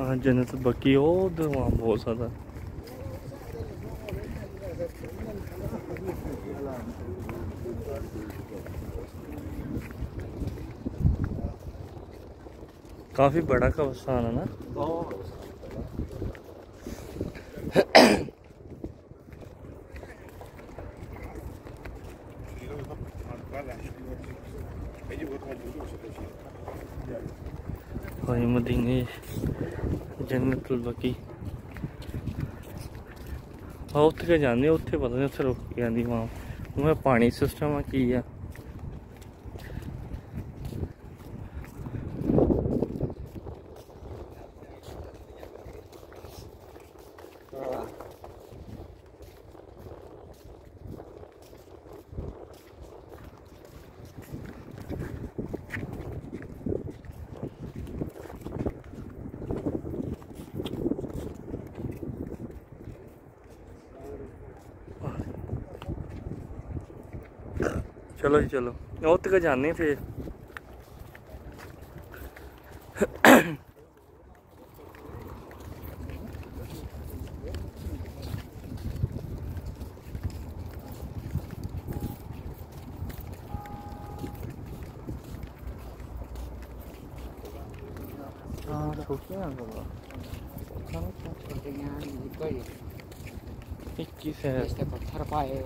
हाँ जन्नत बकी हो उधर वहाँ बहुत ज़्यादा। काफ़ी बड़ा कब्रस्तान है ना? भाई मदीने जन्नतुल बकी ਆ ਉੱਥੇ ਜਾਂਦੇ ਉੱਥੇ ਪਤਾ ਨਹੀਂ ਉੱਥੇ ਰੁਕ ਕੇ ਆਂਦੀ ਮਾਂ ਉਹ ਪਾਣੀ ਸਿਸਟਮ ਆ ਕੀ ਆ ਚਲੋ ਜੀ ਚਲੋ ਉਹ ਤੱਕ ਜਾਂਦੇ ਫੇਰ हाँ छोटे हैं बाबा इक्कीस है पत्थर पाए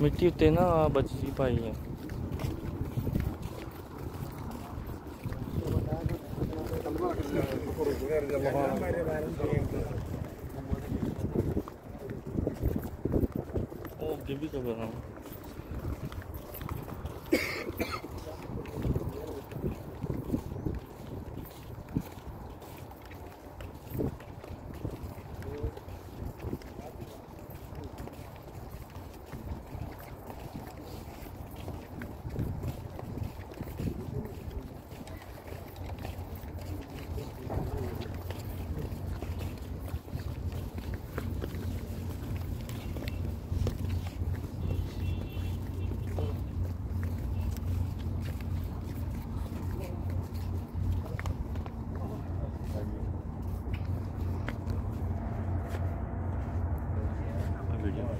ਮਿੱਟੀ ਉੱਤੇ ਨਾ ਆਹ ਬੱਚੀ ਪਾਈ ਹੈ ਉਹ ਅੱਗੇ ਵੀ ਕਬਰ ठीक है